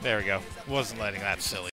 There we go. Wasn't letting that silly.